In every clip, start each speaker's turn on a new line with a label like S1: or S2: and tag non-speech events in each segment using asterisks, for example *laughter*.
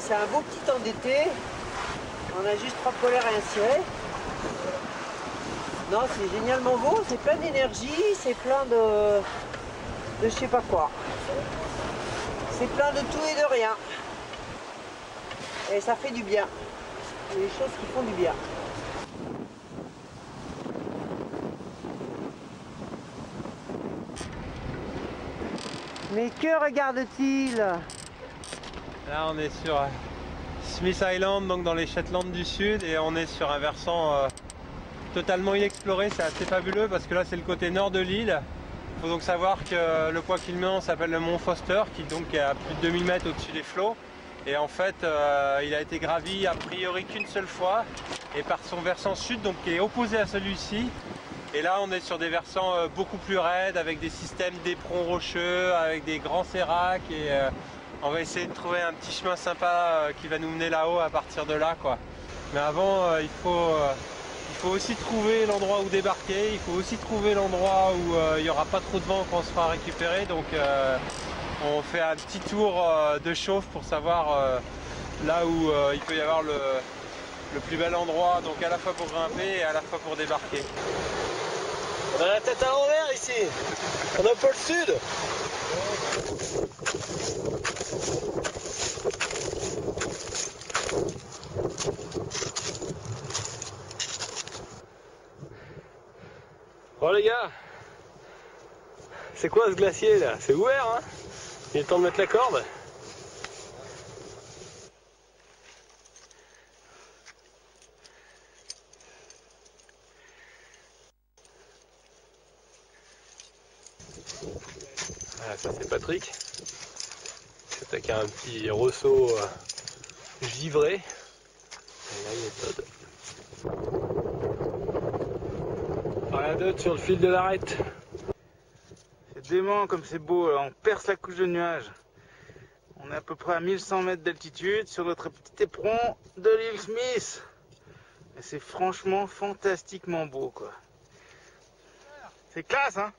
S1: c'est un beau petit temps d'été. On a juste trois polaires et un ciré. Non, c'est génialement beau, c'est plein d'énergie, c'est plein de... de je sais pas quoi. C'est plein de tout et de rien. Et ça fait du bien. Des choses qui font du bien. Mais que regarde-t-il?
S2: Là on est sur euh, Smith Island, donc dans les Shetland du Sud, et on est sur un versant euh, totalement inexploré, c'est assez fabuleux parce que là c'est le côté nord de l'île. Il faut donc savoir que le point culminant s'appelle le mont Foster, qui donc est à plus de 2000 mètres au-dessus des flots. Et en fait, euh, il a été gravi a priori qu'une seule fois, et par son versant sud, donc qui est opposé à celui-ci. Et là, on est sur des versants euh, beaucoup plus raides, avec des systèmes d'éperons rocheux, avec des grands séracs, et euh, on va essayer de trouver un petit chemin sympa qui va nous mener là-haut à partir de là, quoi. Mais avant, il faut il faut aussi trouver l'endroit où débarquer, il faut aussi trouver l'endroit où euh, il n'y aura pas trop de vent quand on se fera récupérer. Donc euh, on fait un petit tour euh, de chauffe pour savoir là où il peut y avoir le, le, plus bel endroit, donc à la fois pour grimper et à la fois pour débarquer.
S3: On a la tête à l'envers ici, on a pas le sud. Bon les gars, c'est quoi ce glacier là? C'est ouvert hein? Il est temps de mettre la corde Voilà, ça c'est Patrick. C'est un petit ressaut euh, givré. Il est Todd sur le fil de l'arête.
S4: C'est dément comme c'est beau, on perce la couche de nuages. On est à peu près à 1100 mètres d'altitude sur notre petit éperon de l'île Smith. C'est franchement fantastiquement beau quoi. C'est classe hein?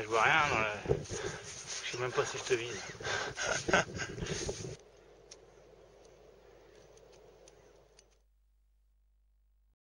S4: Je vois rien dans Je sais même pas si je te vise. *laughs*